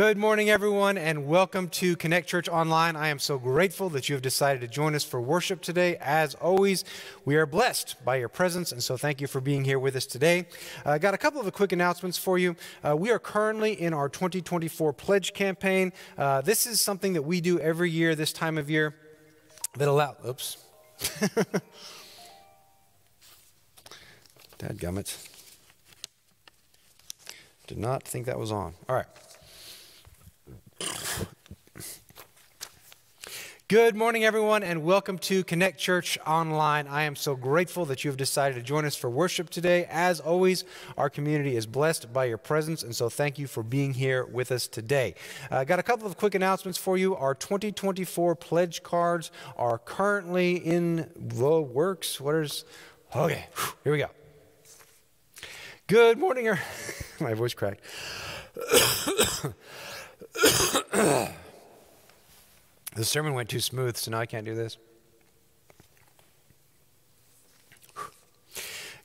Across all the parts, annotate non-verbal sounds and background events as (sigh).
Good morning, everyone, and welcome to Connect Church Online. I am so grateful that you have decided to join us for worship today. As always, we are blessed by your presence, and so thank you for being here with us today. I uh, got a couple of quick announcements for you. Uh, we are currently in our 2024 pledge campaign. Uh, this is something that we do every year this time of year that allow. Oops. (laughs) Dadgummit. Did not think that was on. All right. Good morning, everyone, and welcome to Connect Church Online. I am so grateful that you have decided to join us for worship today. As always, our community is blessed by your presence, and so thank you for being here with us today. I uh, got a couple of quick announcements for you. Our 2024 pledge cards are currently in the works. What is, okay, here we go. Good morning, (laughs) my voice cracked. (coughs) (coughs) the sermon went too smooth, so now I can't do this.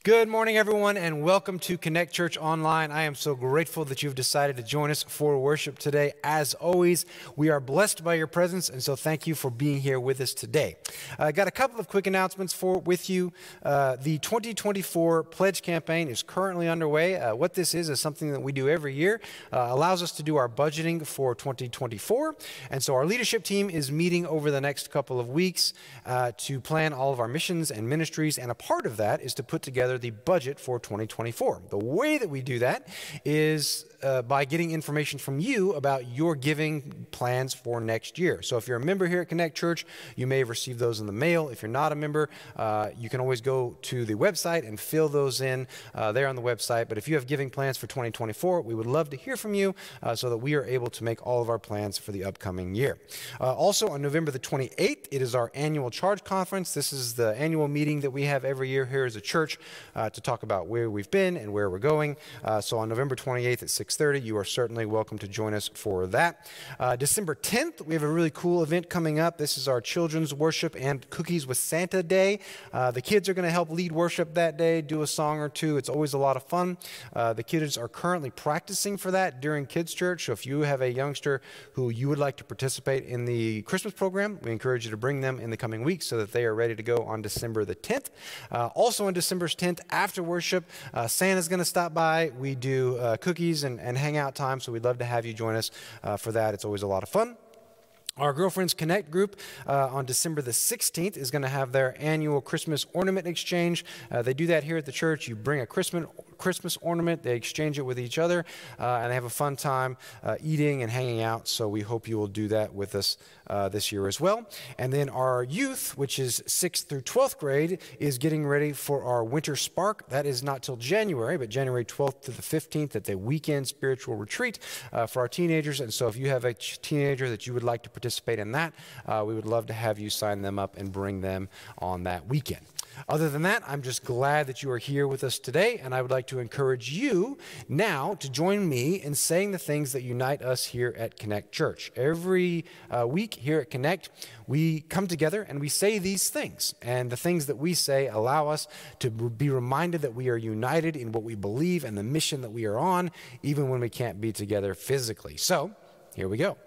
Good morning, everyone, and welcome to Connect Church Online. I am so grateful that you've decided to join us for worship today. As always, we are blessed by your presence, and so thank you for being here with us today. I got a couple of quick announcements for with you. Uh, the 2024 pledge campaign is currently underway. Uh, what this is is something that we do every year. Uh, allows us to do our budgeting for 2024, and so our leadership team is meeting over the next couple of weeks uh, to plan all of our missions and ministries, and a part of that is to put together together the budget for 2024. The way that we do that is uh, by getting information from you about your giving plans for next year. So if you're a member here at Connect Church, you may have received those in the mail. If you're not a member, uh, you can always go to the website and fill those in uh, there on the website. But if you have giving plans for 2024, we would love to hear from you uh, so that we are able to make all of our plans for the upcoming year. Uh, also, on November the 28th, it is our annual charge conference. This is the annual meeting that we have every year here as a church uh, to talk about where we've been and where we're going. so on November 28th at 6.30. You are certainly welcome to join us for that. Uh, December 10th, we have a really cool event coming up. This is our Children's Worship and Cookies with Santa Day. Uh, the kids are going to help lead worship that day, do a song or two. It's always a lot of fun. Uh, the kids are currently practicing for that during Kids Church. So if you have a youngster who you would like to participate in the Christmas program, we encourage you to bring them in the coming weeks so that they are ready to go on December the 10th. Uh, also on December 10th, after worship, uh, Santa's going to stop by. We do uh, cookies and and hangout time. So we'd love to have you join us uh, for that. It's always a lot of fun. Our Girlfriends Connect group uh, on December the 16th is going to have their annual Christmas ornament exchange. Uh, they do that here at the church. You bring a Christmas Christmas ornament. They exchange it with each other, uh, and they have a fun time uh, eating and hanging out. So we hope you will do that with us uh, this year as well. And then our youth, which is 6th through 12th grade, is getting ready for our Winter Spark. That is not till January, but January 12th to the 15th at the weekend spiritual retreat uh, for our teenagers. And so if you have a teenager that you would like to participate in that, uh, we would love to have you sign them up and bring them on that weekend. Other than that, I'm just glad that you are here with us today, and I would like to encourage you now to join me in saying the things that unite us here at Connect Church. Every uh, week here at Connect, we come together and we say these things, and the things that we say allow us to be reminded that we are united in what we believe and the mission that we are on, even when we can't be together physically. So, here we go.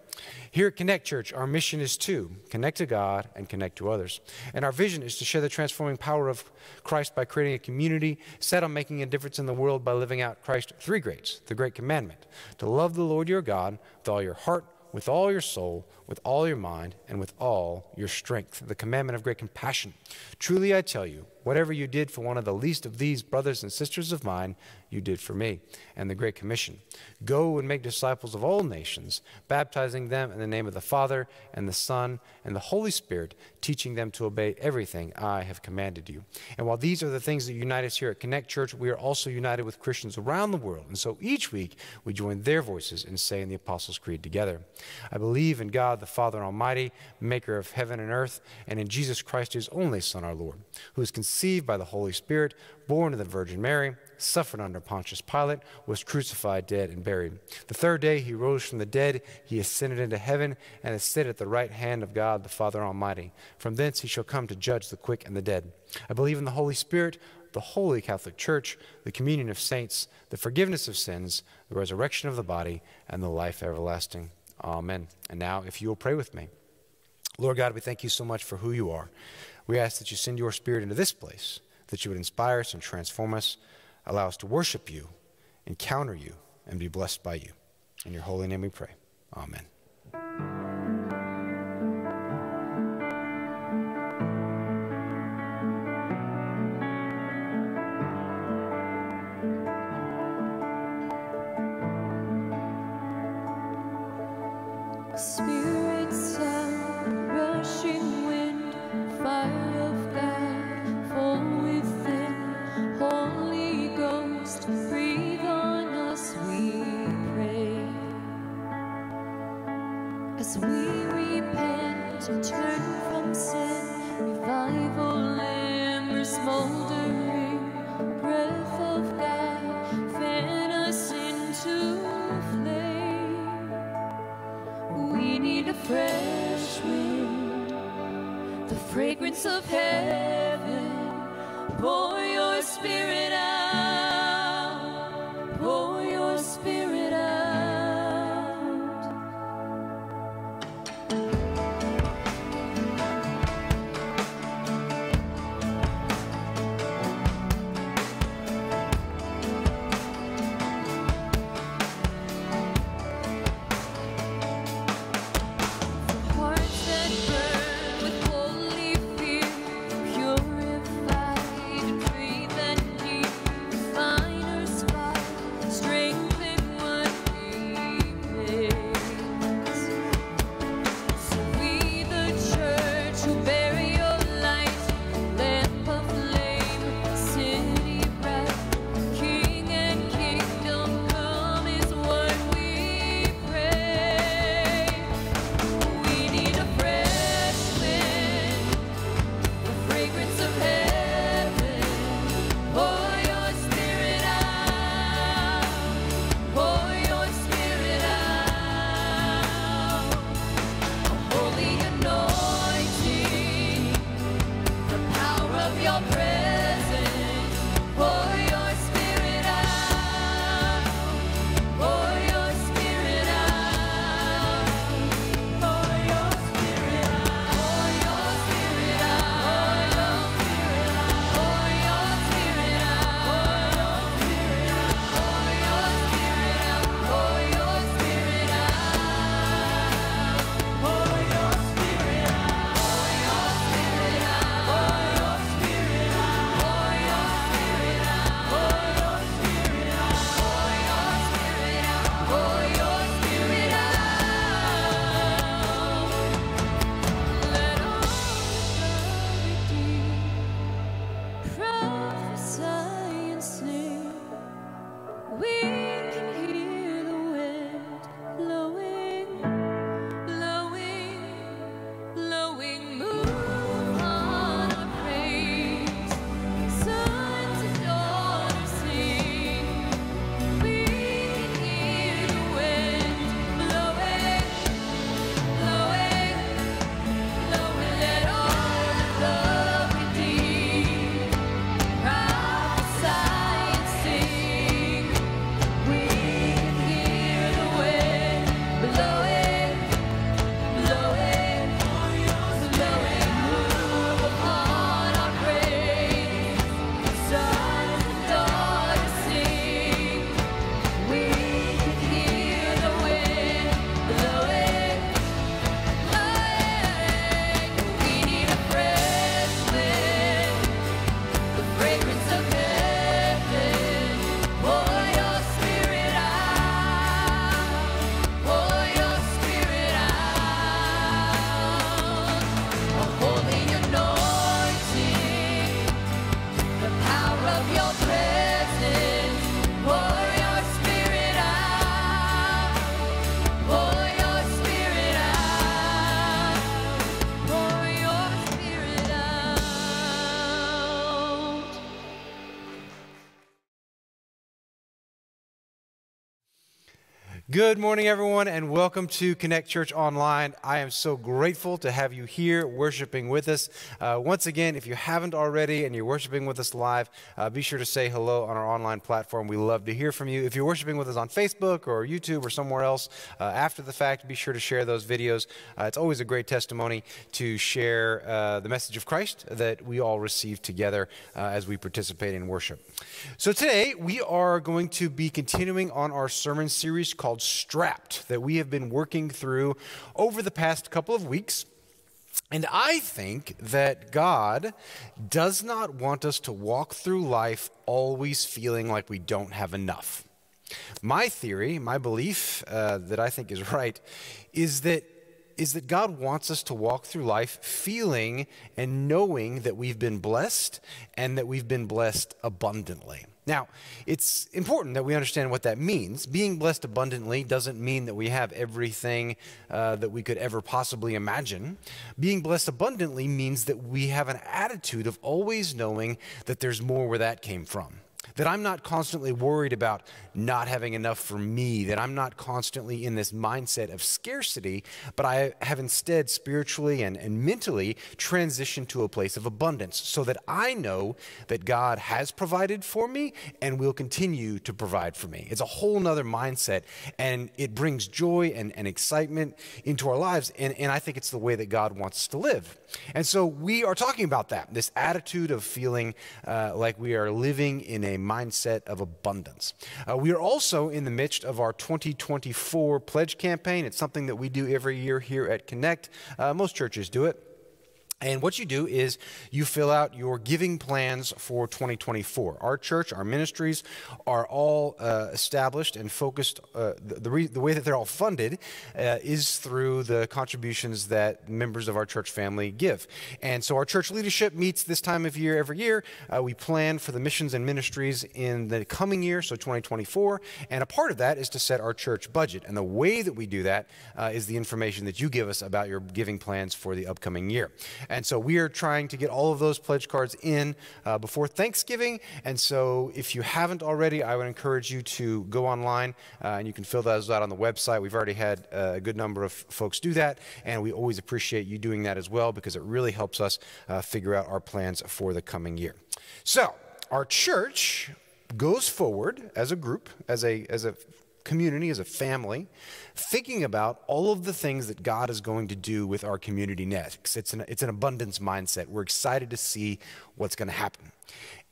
Here at Connect Church, our mission is to connect to God and connect to others. And our vision is to share the transforming power of Christ by creating a community set on making a difference in the world by living out Christ's three greats, the great commandment to love the Lord your God with all your heart, with all your soul, with all your mind, and with all your strength. The commandment of great compassion. Truly I tell you, whatever you did for one of the least of these brothers and sisters of mine, you did for me. And the Great Commission Go and make disciples of all nations, baptizing them in the name of the Father, and the Son, and the Holy Spirit, teaching them to obey everything I have commanded you. And while these are the things that unite us here at Connect Church, we are also united with Christians around the world. And so each week we join their voices in saying the Apostles' Creed together. I believe in God, the Father Almighty, maker of heaven and earth, and in Jesus Christ, his only Son, our Lord, who is conceived conceived by the Holy Spirit, born of the Virgin Mary, suffered under Pontius Pilate, was crucified, dead, and buried. The third day he rose from the dead, he ascended into heaven, and is seated at the right hand of God the Father Almighty. From thence he shall come to judge the quick and the dead. I believe in the Holy Spirit, the holy Catholic Church, the communion of saints, the forgiveness of sins, the resurrection of the body, and the life everlasting. Amen. And now, if you will pray with me. Lord God, we thank you so much for who you are. We ask that you send your spirit into this place, that you would inspire us and transform us, allow us to worship you, encounter you, and be blessed by you. In your holy name we pray. Amen. fragrance of heaven. Pour your spirit out. Good morning, everyone, and welcome to Connect Church Online. I am so grateful to have you here worshiping with us. Uh, once again, if you haven't already and you're worshiping with us live, uh, be sure to say hello on our online platform. We love to hear from you. If you're worshiping with us on Facebook or YouTube or somewhere else uh, after the fact, be sure to share those videos. Uh, it's always a great testimony to share uh, the message of Christ that we all receive together uh, as we participate in worship. So today, we are going to be continuing on our sermon series called Strapped that we have been working through over the past couple of weeks. And I think that God does not want us to walk through life always feeling like we don't have enough. My theory, my belief uh, that I think is right, is that is that God wants us to walk through life feeling and knowing that we've been blessed and that we've been blessed abundantly. Now, it's important that we understand what that means. Being blessed abundantly doesn't mean that we have everything uh, that we could ever possibly imagine. Being blessed abundantly means that we have an attitude of always knowing that there's more where that came from that I'm not constantly worried about not having enough for me, that I'm not constantly in this mindset of scarcity, but I have instead spiritually and, and mentally transitioned to a place of abundance so that I know that God has provided for me and will continue to provide for me. It's a whole nother mindset and it brings joy and, and excitement into our lives. And, and I think it's the way that God wants us to live. And so we are talking about that this attitude of feeling uh, like we are living in a mindset of abundance. Uh, we are also in the midst of our 2024 pledge campaign. It's something that we do every year here at Connect. Uh, most churches do it. And what you do is you fill out your giving plans for 2024. Our church, our ministries are all uh, established and focused. Uh, the, the, way that they're all funded uh, is through the contributions that members of our church family give. And so our church leadership meets this time of year every year. Uh, we plan for the missions and ministries in the coming year, so 2024. And a part of that is to set our church budget. And the way that we do that uh, is the information that you give us about your giving plans for the upcoming year. And so we are trying to get all of those pledge cards in uh, before Thanksgiving. And so if you haven't already, I would encourage you to go online uh, and you can fill those out on the website. We've already had uh, a good number of folks do that. And we always appreciate you doing that as well because it really helps us uh, figure out our plans for the coming year. So our church goes forward as a group, as a, as a community, as a family, thinking about all of the things that God is going to do with our community next. It's an, it's an abundance mindset. We're excited to see what's going to happen.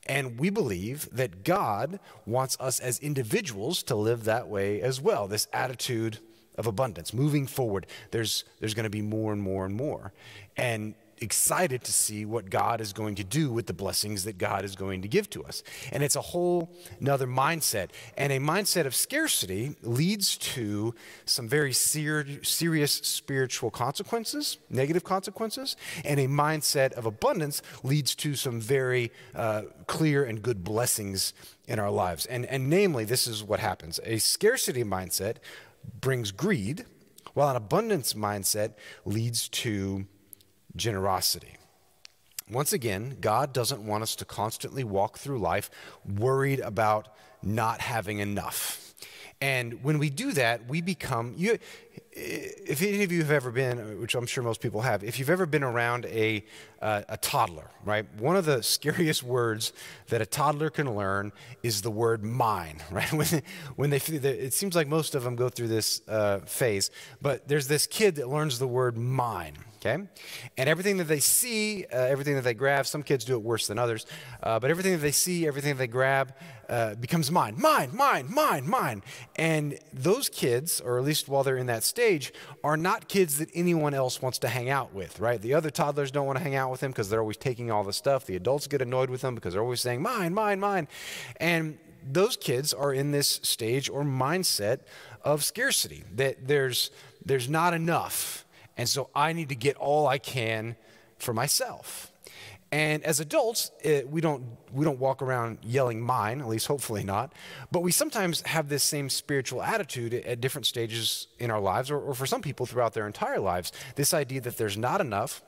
And we believe that God wants us as individuals to live that way as well, this attitude of abundance. Moving forward, there's, there's going to be more and more and more. And excited to see what God is going to do with the blessings that God is going to give to us. And it's a whole another mindset. And a mindset of scarcity leads to some very ser- serious spiritual consequences, negative consequences. And a mindset of abundance leads to some very uh, clear and good blessings in our lives. And, and namely, this is what happens a scarcity mindset brings greed, while an abundance mindset leads to generosity. Once again, God doesn't want us to constantly walk through life worried about not having enough. And when we do that, we become you if any of you have ever been, which I'm sure most people have, if you've ever been around a, uh, a toddler, right? One of the (laughs) scariest words that a toddler can learn is the word mine, (laughs) right? When, when they, it seems like most of them go through this uh, phase, but there's this kid that learns the word mine, okay? And everything that they see, uh, everything that they grab, some kids do it worse than others, uh, but everything that they see, everything that they grab uh, becomes mine, mine, mine, mine, mine. And those kids, or at least while they're in that stage, are not kids that anyone else wants to hang out with, right? The other toddlers don't want to hang out with them because they're always taking all the stuff. The adults get annoyed with them because they're always saying, mine, mine, mine. And those kids are in this stage or mindset of scarcity, that there's, there's not enough. And so I need to get all I can for myself. And as adults, it, we, don't, we don't walk around yelling mine, at least hopefully not, but we sometimes have this same spiritual attitude at, at different stages in our lives, or, or for some people throughout their entire lives. This idea that there's not enough,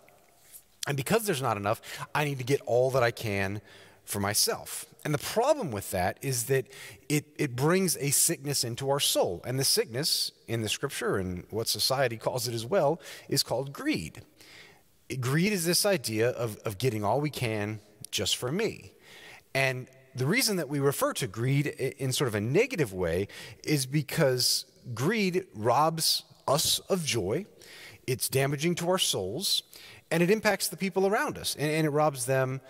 and because there's not enough, I need to get all that I can for myself. And the problem with that is that it, it brings a sickness into our soul. And the sickness in the scripture and what society calls it as well is called greed. Greed is this idea of, of getting all we can just for me. And the reason that we refer to greed in sort of a negative way is because greed robs us of joy, it's damaging to our souls, and it impacts the people around us, and, and it robs them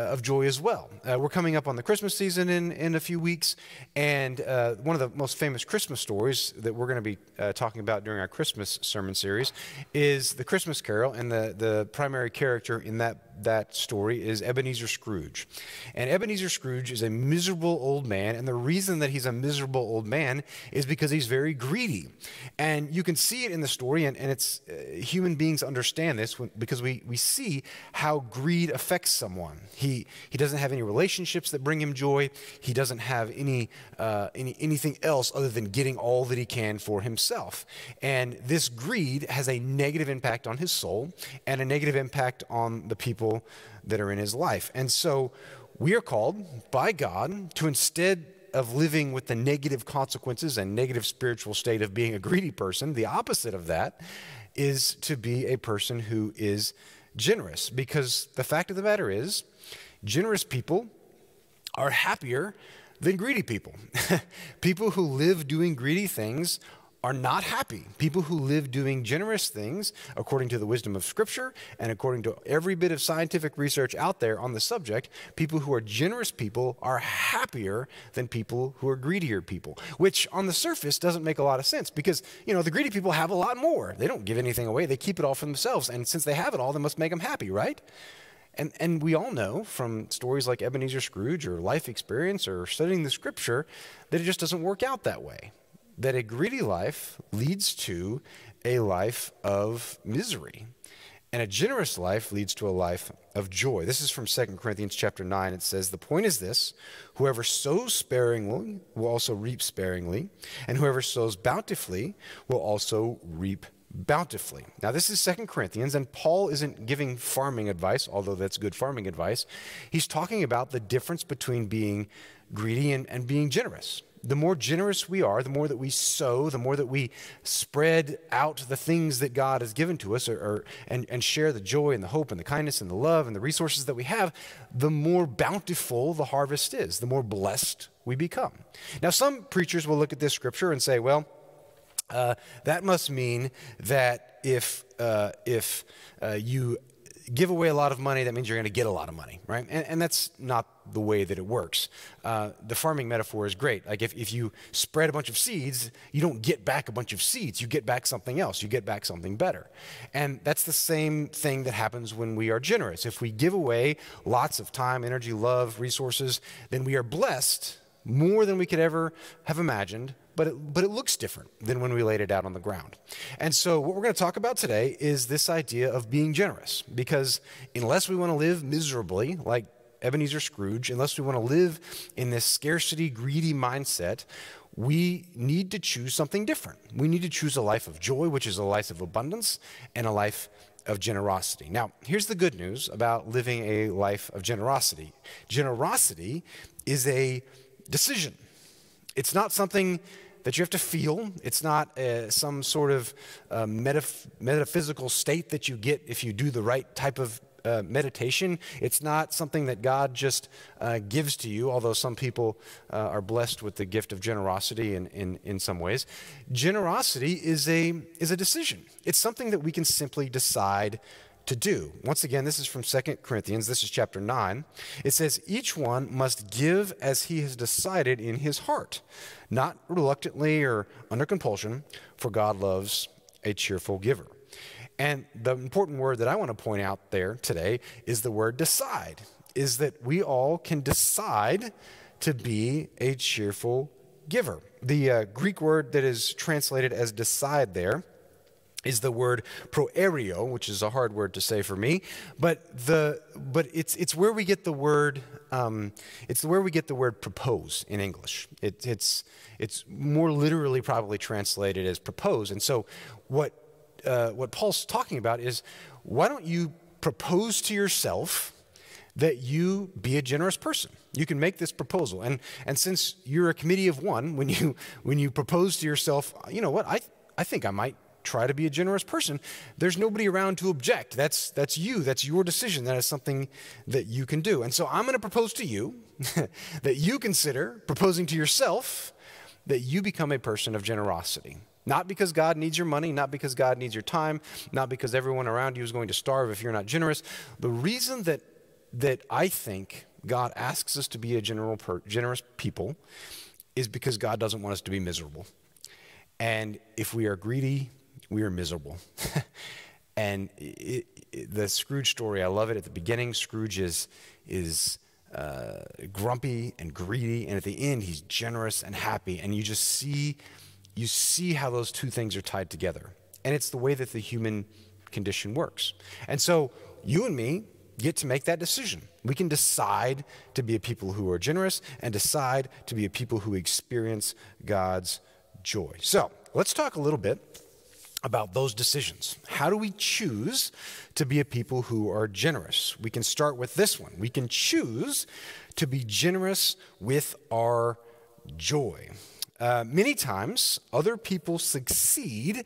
of joy as well. Uh, we're coming up on the Christmas season in, in a few weeks, and uh, one of the most famous Christmas stories that we're going to be uh, talking about during our Christmas sermon series is the Christmas Carol, and the, the primary character in that, that story is Ebenezer Scrooge. And Ebenezer Scrooge is a miserable old man, and the reason that he's a miserable old man is because he's very greedy. And you can see it in the story, and, and it's uh, human beings understand this when, because we, we see how greed affects someone. He, he doesn't have any relationships that bring him joy. He doesn't have any, uh, any, anything else other than getting all that he can for himself. And this greed has a negative impact on his soul and a negative impact on the people that are in his life. And so we are called by God to instead of living with the negative consequences and negative spiritual state of being a greedy person, the opposite of that is to be a person who is generous. Because the fact of the matter is, generous people are happier than greedy people. (laughs) people who live doing greedy things are not happy. People who live doing generous things, according to the wisdom of Scripture and according to every bit of scientific research out there on the subject, people who are generous people are happier than people who are greedier people, which on the surface doesn't make a lot of sense because, you know, the greedy people have a lot more. They don't give anything away, they keep it all for themselves. And since they have it all, they must make them happy, right? And, and we all know from stories like Ebenezer Scrooge or life experience or studying the scripture that it just doesn't work out that way. That a greedy life leads to a life of misery. And a generous life leads to a life of joy. This is from 2 Corinthians chapter 9. It says, The point is this whoever sows sparingly will also reap sparingly, and whoever sows bountifully will also reap bountifully. Now, this is Second Corinthians, and Paul isn't giving farming advice, although that's good farming advice. He's talking about the difference between being greedy and, and being generous. The more generous we are, the more that we sow, the more that we spread out the things that God has given to us or, or, and, and share the joy and the hope and the kindness and the love and the resources that we have, the more bountiful the harvest is, the more blessed we become. Now, some preachers will look at this scripture and say, well, uh, that must mean that if, uh, if uh, you give away a lot of money, that means you're going to get a lot of money, right? And, and that's not the way that it works. Uh, the farming metaphor is great. Like if, if you spread a bunch of seeds, you don't get back a bunch of seeds. You get back something else. You get back something better. And that's the same thing that happens when we are generous. If we give away lots of time, energy, love, resources, then we are blessed more than we could ever have imagined, but it, but it looks different than when we laid it out on the ground. And so, what we're going to talk about today is this idea of being generous, because unless we want to live miserably, like Ebenezer Scrooge, unless we want to live in this scarcity, greedy mindset, we need to choose something different. We need to choose a life of joy, which is a life of abundance, and a life of generosity. Now, here's the good news about living a life of generosity generosity is a decision. It's not something that you have to feel. It's not uh, some sort of uh, metaph- metaphysical state that you get if you do the right type of uh, meditation. It's not something that God just uh, gives to you, although some people uh, are blessed with the gift of generosity in, in, in some ways. Generosity is a, is a decision, it's something that we can simply decide to do. Once again, this is from 2 Corinthians, this is chapter 9. It says, Each one must give as he has decided in his heart, not reluctantly or under compulsion, for God loves a cheerful giver. And the important word that I want to point out there today is the word decide, is that we all can decide to be a cheerful giver. The uh, Greek word that is translated as decide there is the word proerio, which is a hard word to say for me, but the but it's it's where we get the word um, it's where we get the word propose in English. It, it's it's more literally probably translated as propose, and so what uh, what Paul's talking about is why don't you propose to yourself that you be a generous person. You can make this proposal. And, and since you're a committee of one, when you, when you propose to yourself, you know what, I, I think I might try to be a generous person, there's nobody around to object. That's, that's you, that's your decision. That is something that you can do. And so I'm going to propose to you (laughs) that you consider proposing to yourself that you become a person of generosity. Not because God needs your money, not because God needs your time, not because everyone around you is going to starve if you're not generous. The reason that, that I think God asks us to be a general per, generous people is because God doesn't want us to be miserable. And if we are greedy, we are miserable. (laughs) and it, it, the Scrooge story, I love it. At the beginning, Scrooge is, is uh, grumpy and greedy, and at the end, he's generous and happy. And you just see, you see how those two things are tied together. And it's the way that the human condition works. And so, you and me get to make that decision. We can decide to be a people who are generous and decide to be a people who experience God's joy. So, let's talk a little bit about those decisions. How do we choose to be a people who are generous? We can start with this one. We can choose to be generous with our joy. Uh, many times, other people succeed,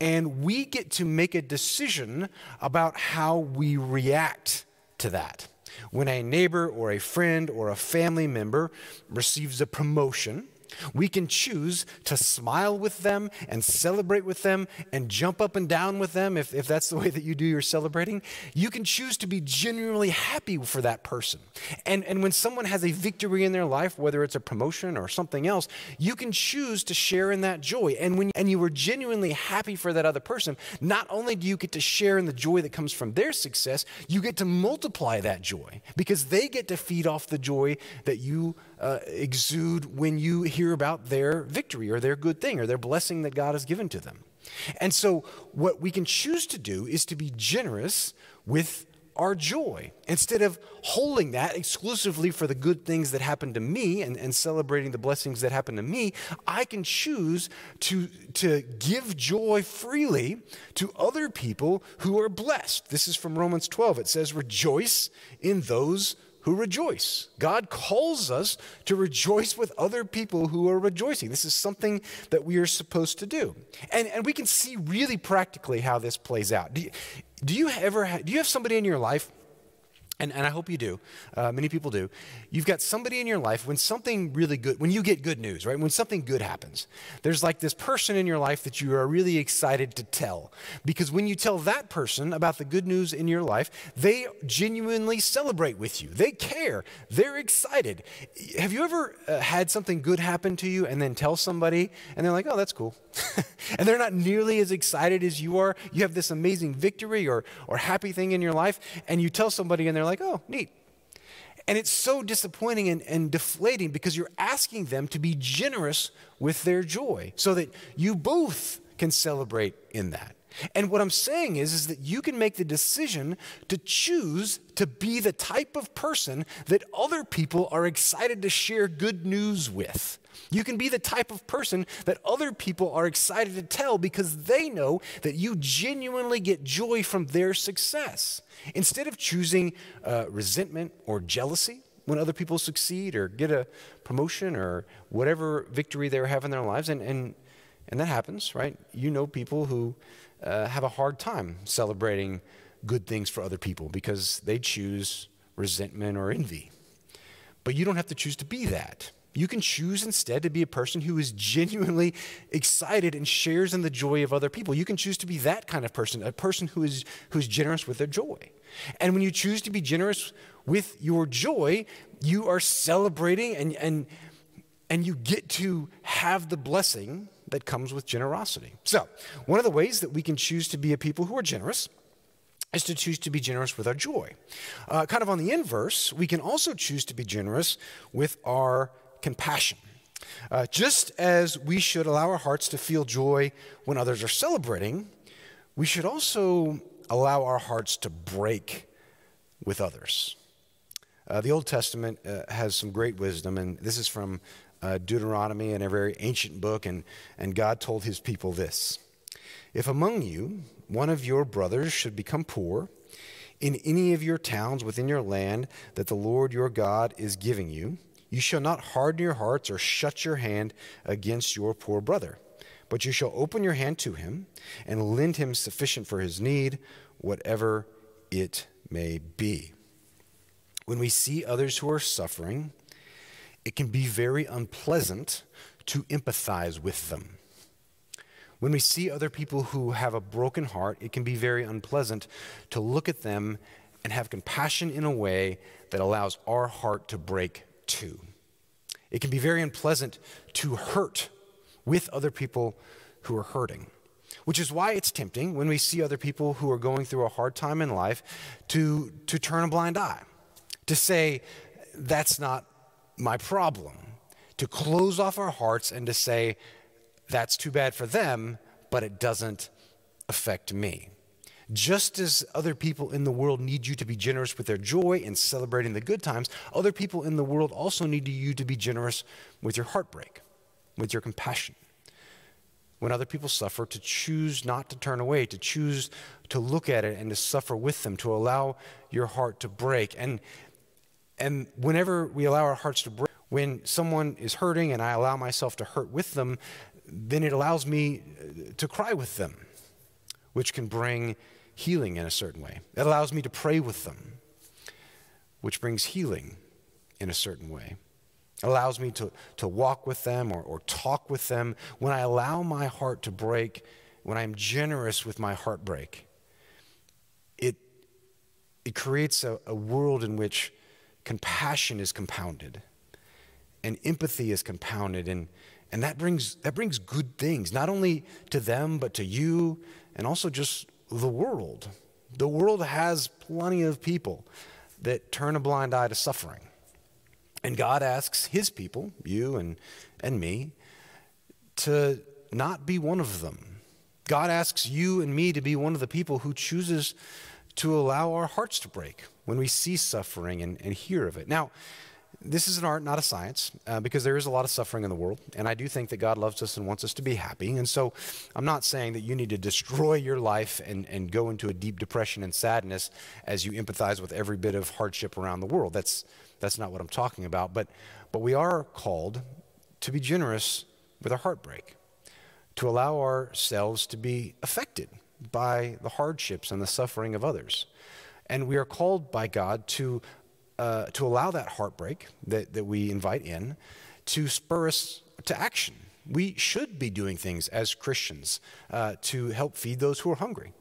and we get to make a decision about how we react to that. When a neighbor or a friend or a family member receives a promotion, we can choose to smile with them and celebrate with them and jump up and down with them if, if that's the way that you do your celebrating. You can choose to be genuinely happy for that person. And, and when someone has a victory in their life, whether it's a promotion or something else, you can choose to share in that joy. And when and you were genuinely happy for that other person, not only do you get to share in the joy that comes from their success, you get to multiply that joy because they get to feed off the joy that you uh, exude when you hear about their victory or their good thing or their blessing that God has given to them. And so, what we can choose to do is to be generous with our joy instead of holding that exclusively for the good things that happen to me and, and celebrating the blessings that happen to me. I can choose to, to give joy freely to other people who are blessed. This is from Romans 12. It says, Rejoice in those who rejoice. God calls us to rejoice with other people who are rejoicing. This is something that we are supposed to do. And, and we can see really practically how this plays out. Do you, do you ever ha- do you have somebody in your life and, and I hope you do. Uh, many people do. You've got somebody in your life when something really good, when you get good news, right? When something good happens, there's like this person in your life that you are really excited to tell. Because when you tell that person about the good news in your life, they genuinely celebrate with you. They care. They're excited. Have you ever uh, had something good happen to you and then tell somebody and they're like, oh, that's cool? (laughs) and they're not nearly as excited as you are. You have this amazing victory or, or happy thing in your life, and you tell somebody and they're like, oh, neat. And it's so disappointing and, and deflating because you're asking them to be generous with their joy so that you both can celebrate in that. And what I'm saying is, is that you can make the decision to choose to be the type of person that other people are excited to share good news with. You can be the type of person that other people are excited to tell because they know that you genuinely get joy from their success. Instead of choosing uh, resentment or jealousy when other people succeed or get a promotion or whatever victory they have in their lives, and, and, and that happens, right? You know people who uh, have a hard time celebrating good things for other people because they choose resentment or envy. But you don't have to choose to be that. You can choose instead to be a person who is genuinely excited and shares in the joy of other people. You can choose to be that kind of person, a person who is who's generous with their joy. And when you choose to be generous with your joy, you are celebrating and and and you get to have the blessing that comes with generosity. So, one of the ways that we can choose to be a people who are generous is to choose to be generous with our joy. Uh, kind of on the inverse, we can also choose to be generous with our compassion. Uh, just as we should allow our hearts to feel joy when others are celebrating, we should also allow our hearts to break with others. Uh, the Old Testament uh, has some great wisdom, and this is from uh, Deuteronomy and a very ancient book, and, and God told his people this If among you one of your brothers should become poor, In any of your towns within your land that the Lord your God is giving you, you shall not harden your hearts or shut your hand against your poor brother, but you shall open your hand to him and lend him sufficient for his need, whatever it may be. When we see others who are suffering, it can be very unpleasant to empathize with them. When we see other people who have a broken heart, it can be very unpleasant to look at them and have compassion in a way that allows our heart to break too. It can be very unpleasant to hurt with other people who are hurting, which is why it's tempting when we see other people who are going through a hard time in life to, to turn a blind eye, to say, that's not my problem, to close off our hearts and to say, that's too bad for them, but it doesn't affect me. Just as other people in the world need you to be generous with their joy and celebrating the good times, other people in the world also need you to be generous with your heartbreak, with your compassion. When other people suffer, to choose not to turn away, to choose to look at it and to suffer with them, to allow your heart to break. And, and whenever we allow our hearts to break, when someone is hurting and I allow myself to hurt with them, then it allows me uh, to cry with them, which can bring healing in a certain way. It allows me to pray with them, which brings healing in a certain way. It allows me to, to walk with them or, or talk with them. When I allow my heart to break, when I'm generous with my heartbreak, it, it creates a, a world in which compassion is compounded and empathy is compounded and, and that brings that brings good things not only to them but to you and also just the world. The world has plenty of people that turn a blind eye to suffering. And god asks his people you and and me to not be one of them. God asks you and me to be one of the people who chooses to allow our hearts to break when we see suffering and, and hear of it now this is an art, not a science, uh, because there is a lot of suffering in the world. And I do think that God loves us and wants us to be happy. And so I'm not saying that you need to destroy (laughs) your life and, and go into a deep depression and sadness as you empathize with every bit of hardship around the world. That's, that's not what I'm talking about. But, but we are called to be generous with our heartbreak, to allow ourselves to be affected by the hardships and the suffering of others. And we are called by God to uh, to allow that heartbreak that, that we invite in to spur us to action. We should be doing things as Christians uh, to help feed those who are hungry.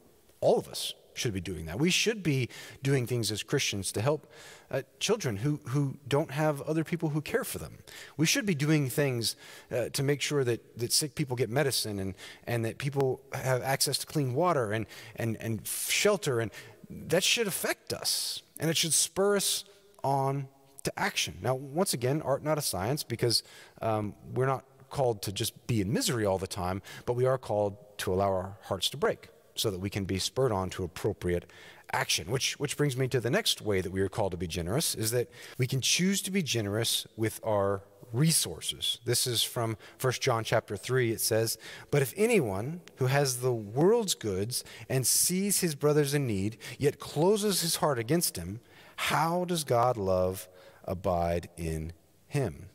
All of us should be doing that. We should be doing things as Christians to help uh, children who, who don't have other people who care for them. We should be doing things uh, to make sure that, that sick people get medicine and, and that people have access to clean water and, and, and shelter. And that should affect us and it should spur us on to action. Now, once again, art not a science because um, we're not called to just be in misery all the time, but we are called to allow our hearts to break so that we can be spurred on to appropriate action. Which, which brings me to the next way that we are called to be generous is that we can choose to be generous with our resources. This is from 1 John chapter 3. It says, But if anyone who has the world's goods and sees his brothers in need, yet closes his heart against him, how does God love abide in him?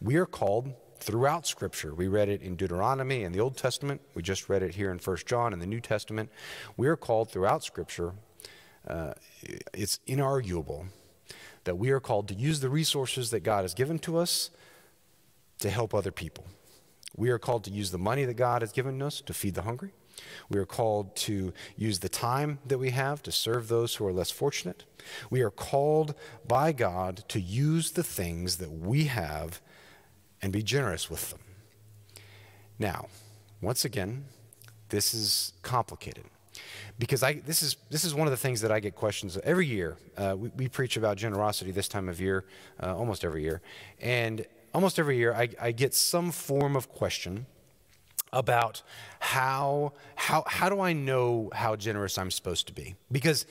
We are called throughout Scripture. We read it in Deuteronomy in the Old Testament. We just read it here in 1 John in the New Testament. We are called throughout Scripture. Uh, it's inarguable that we are called to use the resources that God has given to us to help other people. We are called to use the money that God has given us to feed the hungry. We are called to use the time that we have to serve those who are less fortunate. We are called by God to use the things that we have and be generous with them. Now, once again, this is complicated because I, this, is, this is one of the things that I get questions every year. Uh, we, we, preach about generosity this time of year, uh, almost every year. And almost every year, I, I get some form of question about how, how, how do I know how generous I'm supposed to be? Because,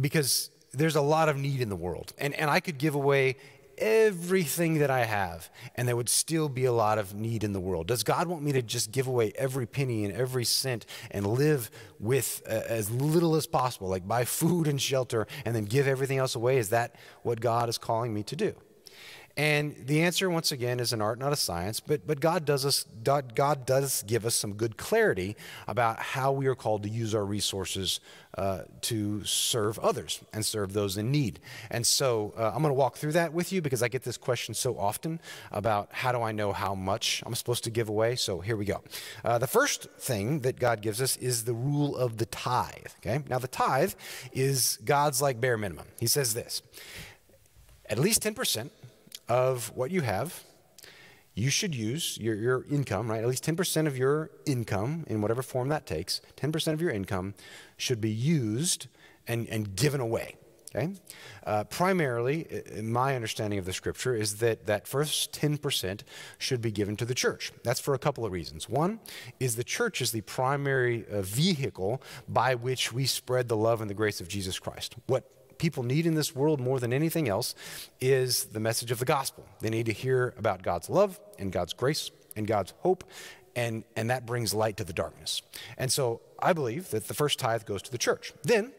because there's a lot of need in the world. And, and I could give away everything that I have and there would still be a lot of need in the world? Does God want me to just give away every penny and every cent and live with uh, as little as possible, like buy food and shelter and then give everything else away? Is that what God is calling me to do? And the answer, once again, is an art, not a science. But, but God, does us, God does give us some good clarity about how we are called to use our resources uh, to serve others and serve those in need. And so uh, I'm going to walk through that with you because I get this question so often about how do I know how much I'm supposed to give away. So here we go. Uh, the first thing that God gives us is the rule of the tithe. Okay. Now the tithe is God's like bare minimum. He says this: at least 10 percent of what you have, you should use your, your income, right? At least 10% of your income, in whatever form that takes, 10% of your income should be used and, and given away. Okay? Uh, primarily, my understanding of the scripture is that that first 10% should be given to the church. That's for a couple of reasons. One is the church is the primary uh, vehicle by which we spread the love and the grace of Jesus Christ. What people need in this world more than anything else is the message of the gospel. They need to hear about God's love and God's grace and God's hope, and, and that brings light to the darkness. And so I believe that the first tithe goes to the church. Then,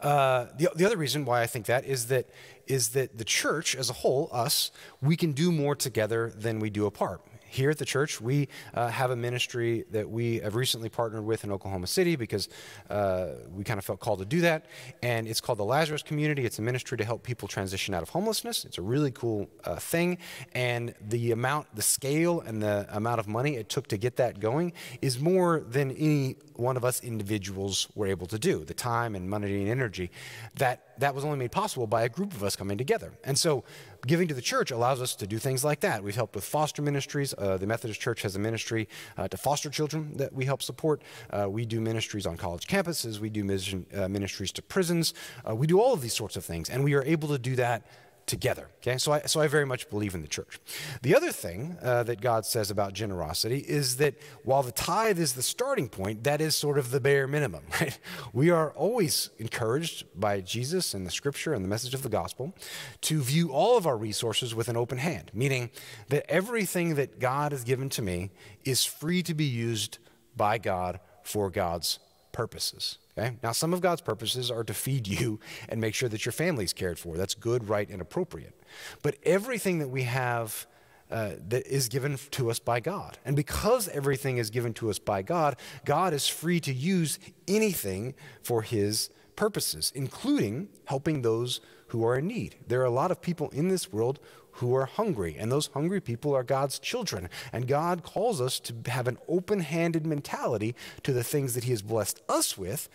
uh, the, the other reason why I think that is that is that the church as a whole, us, we can do more together than we do apart. Here at the church, we uh, have a ministry that we have recently partnered with in Oklahoma City because uh, we kind of felt called to do that. And it's called the Lazarus Community. It's a ministry to help people transition out of homelessness. It's a really cool uh, thing. And the amount, the scale, and the amount of money it took to get that going is more than any one of us individuals were able to do. The time and money and energy that that was only made possible by a group of us coming together. And so giving to the church allows us to do things like that. We've helped with foster ministries. Uh, the Methodist Church has a ministry uh, to foster children that we help support. Uh, we do ministries on college campuses. We do mission, uh, ministries to prisons. Uh, we do all of these sorts of things. And we are able to do that together. Okay, so I, so I very much believe in the church. The other thing uh, that God says about generosity is that while the tithe is the starting point, that is sort of the bare minimum, (laughs) right? We are always encouraged by Jesus and the scripture and the message of the gospel to view all of our resources with an open hand, meaning that everything that God has given to me is free to be used by God for God's purposes. Okay? Now, some of God's purposes are to feed (laughs) you and make sure that your family's cared for. That's good, right, and appropriate. But everything that we have uh, that is given to us by God. And because everything is given to us by God, God is free to use anything for his purposes, including helping those who are in need. There are a lot of people in this world who are hungry, and those hungry people are God's children. And God calls us to have an open handed mentality to the things that He has blessed us with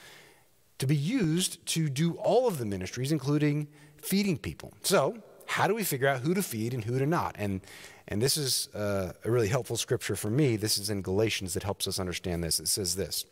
to be used to do all of the ministries, including feeding people. So, how do we figure out who to feed and who to not? And and this is uh, a really helpful scripture for me. This is in Galatians that helps us understand this. It says this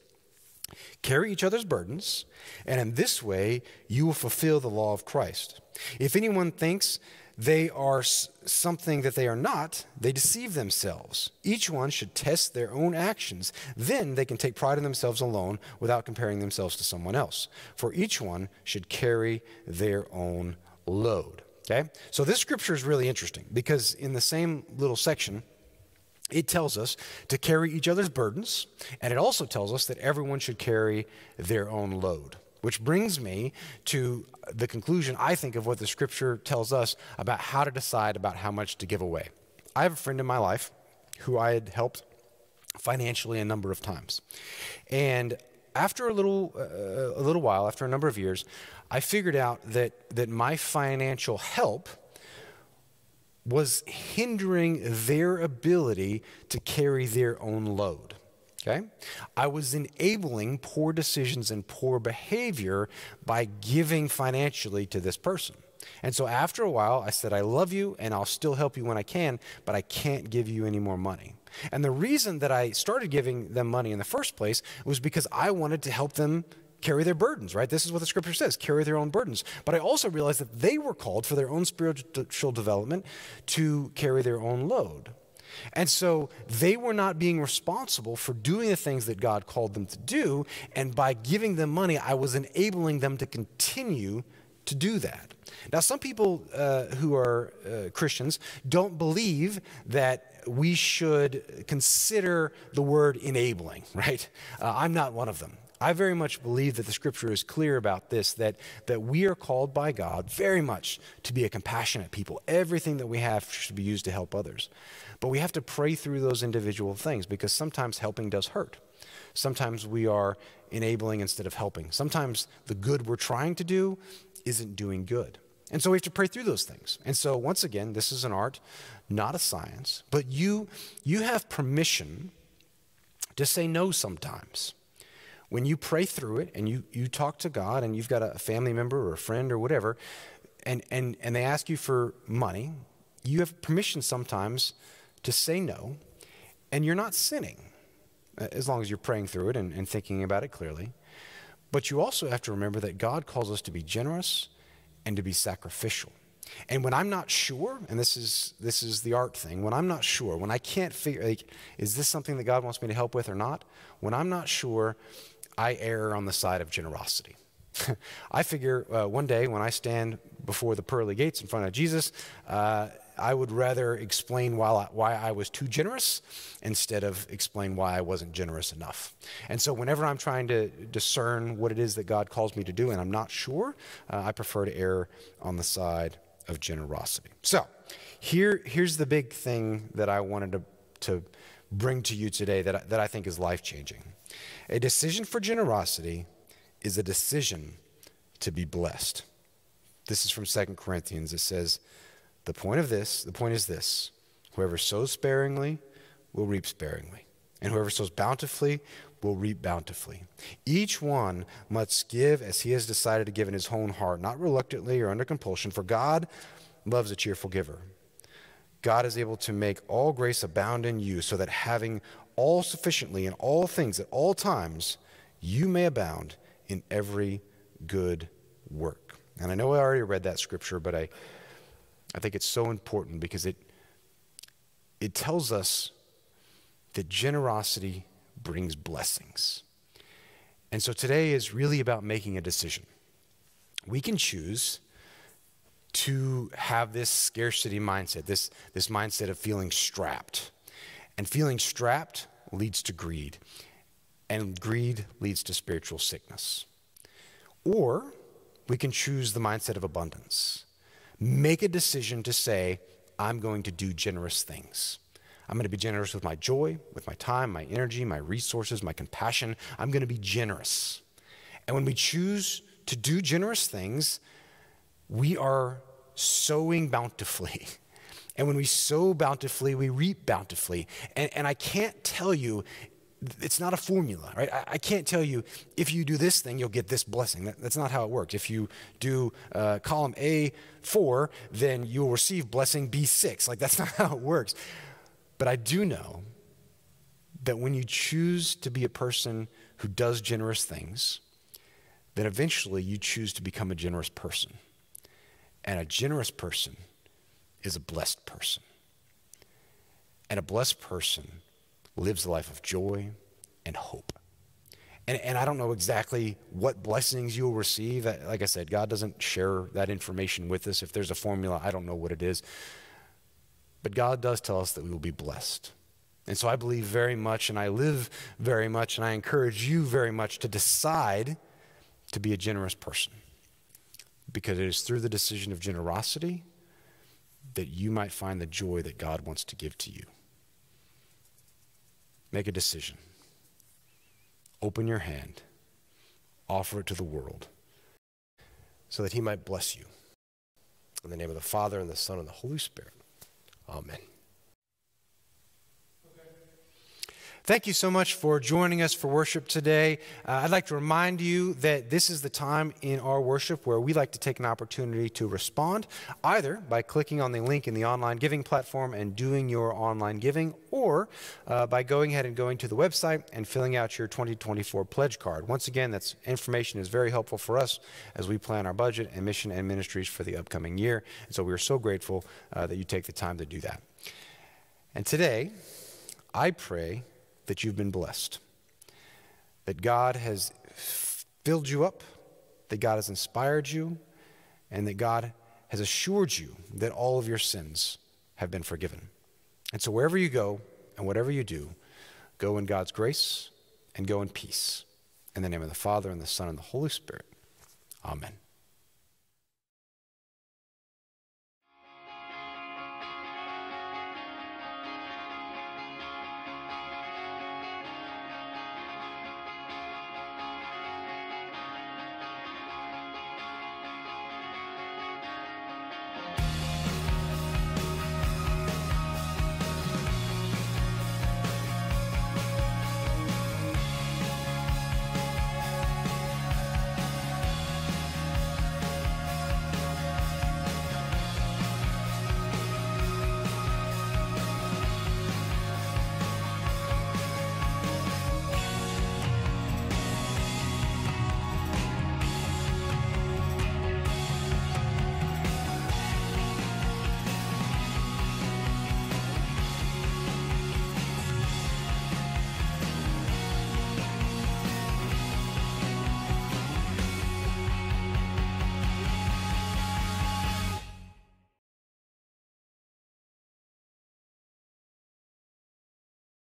Carry each other's burdens, and in this way you will fulfill the law of Christ. If anyone thinks they are something that they are not, they deceive themselves. Each one should test their own actions. Then they can take pride in themselves alone without comparing themselves to someone else. For each one should carry their own load. Okay? So this scripture is really interesting because in the same little section, it tells us to carry each other's burdens, and it also tells us that everyone should carry their own load. Which brings me to the conclusion, I think, of what the scripture tells us about how to decide about how much to give away. I have a friend in my life who I had helped financially a number of times. And after a little, uh, a little while, after a number of years, I figured out that, that my financial help was hindering their ability to carry their own load. Okay? I was enabling poor decisions and poor behavior by giving financially to this person. And so after a while, I said, I love you and I'll still help you when I can, but I can't give you any more money. And the reason that I started giving them money in the first place was because I wanted to help them carry their burdens, right? This is what the scripture says carry their own burdens. But I also realized that they were called for their own spiritual development to carry their own load. And so they were not being responsible for doing the things that God called them to do. And by giving them money, I was enabling them to continue to do that. Now, some people uh, who are uh, Christians don't believe that we should consider the word enabling, (laughs) right? Uh, I'm not one of them. I very much believe that the scripture is clear about this that, that we are called by God very much to be a compassionate people. Everything that we have should be used to help others. But we have to pray through those individual things because sometimes helping does hurt. Sometimes we are enabling instead of helping. Sometimes the good we're trying to do isn't doing good. And so we have to pray through those things. And so once again, this is an art, not a science, but you you have permission to say no sometimes. When you pray through it and you, you talk to God and you've got a family member or a friend or whatever, and, and, and they ask you for money, you have permission sometimes to say no, and you're not sinning uh, as long as you're praying through it and, and thinking about it clearly. But you also have to remember that God calls us to be generous and to be sacrificial. And when I'm not sure, and this is this is the art thing, when I'm not sure, when I can't figure like, is this something that God wants me to help with or not? When I'm not sure, I err on the side of generosity. (laughs) I figure uh, one day when I stand before the pearly gates in front of Jesus, uh, I would rather explain why I, why I was too generous instead of explain why I wasn't generous enough. And so, whenever I'm trying to discern what it is that God calls me to do and I'm not sure, uh, I prefer to err on the side of generosity. So, here, here's the big thing that I wanted to, to bring to you today that that I think is life changing. A decision for generosity is a decision to be blessed. This is from 2 Corinthians. It says, The point of this, the point is this whoever sows sparingly will reap sparingly, and whoever sows bountifully will reap bountifully. Each one must give as he has decided to give in his own heart, not reluctantly or under compulsion, for God loves a cheerful giver. God is able to make all grace abound in you, so that having all sufficiently in all things at all times, you may abound in every good work. And I know I already read that scripture, but I, I think it's so important because it, it tells us that generosity brings blessings. And so today is really about making a decision. We can choose to have this scarcity mindset, this, this mindset of feeling strapped. And feeling strapped leads to greed, and greed leads to spiritual sickness. Or we can choose the mindset of abundance. Make a decision to say, I'm going to do generous things. I'm going to be generous with my joy, with my time, my energy, my resources, my compassion. I'm going to be generous. And when we choose to do generous things, we are sowing bountifully. (laughs) And when we sow bountifully, we reap bountifully. And, and I can't tell you, it's not a formula, right? I, I can't tell you if you do this thing, you'll get this blessing. That, that's not how it works. If you do uh, column A4, then you'll receive blessing B6. Like, that's (laughs) not how it works. But I do know that when you choose to be a person who does generous things, then eventually you choose to become a generous person. And a generous person is a blessed person. And a blessed person lives a life of joy and hope. And, and I don't know exactly what blessings you'll receive. Uh, like I said, God doesn't share that information with us. If there's a formula, I don't know what it is. But God does tell us that we will be blessed. And so I believe very much, and I live very much, and I encourage you very much to decide to be a generous person. Because it is through the decision of generosity that you might find the joy that God wants to give to you. Make a decision. Open your hand, offer it to the world, so that He might bless you. In the name of the Father, and the Son, and the Holy Spirit. Amen. Thank you so much for joining us for worship today. Uh, I'd like to remind you that this is the time in our worship where we like to take an opportunity to respond, either by clicking on the link in the online giving platform and doing your online giving, or uh, by going ahead and going to the website and filling out your 2024 pledge card. Once again, that information is very helpful for us as we plan our budget and mission and ministries for the upcoming year. And so we are so grateful uh, that you take the time to do that. And today, I pray that you've been blessed, that God has filled you up, that God has inspired you, and that God has assured you that all of your sins have been forgiven. And so, wherever you go and whatever you do, go in God's grace and go in peace. In the name of the Father, and the Son, and the Holy Spirit. Amen.